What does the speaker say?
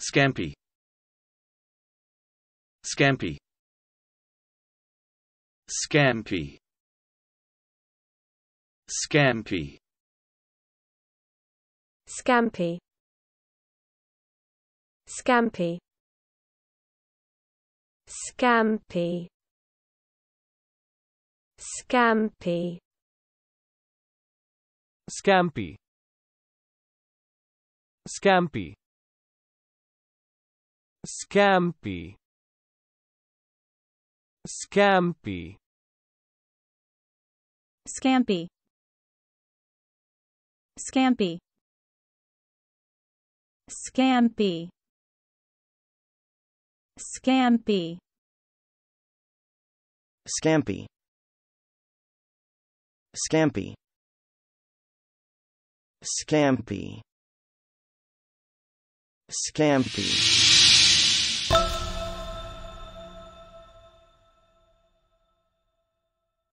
Scampi Scampi Scampi Scampi Scampi Scampi Scampi Scampi Scampi Scampi Scampi Scampi Scampi Scampi Scampi Scampi Scampi Scampi Scampi Scampi